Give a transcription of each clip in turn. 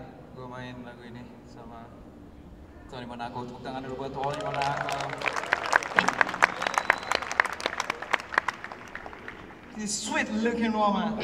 gue main lagu ini sama Tony Monaco. Tepuk tangan dulu buat Tony Monaco. This sweet looking woman.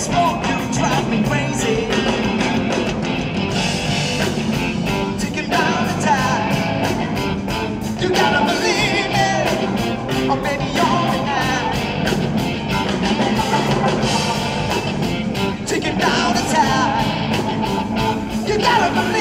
smoke, you drive me crazy. Taking down the. You gotta believe me, or maybe you're. Taking down the. You gotta believe.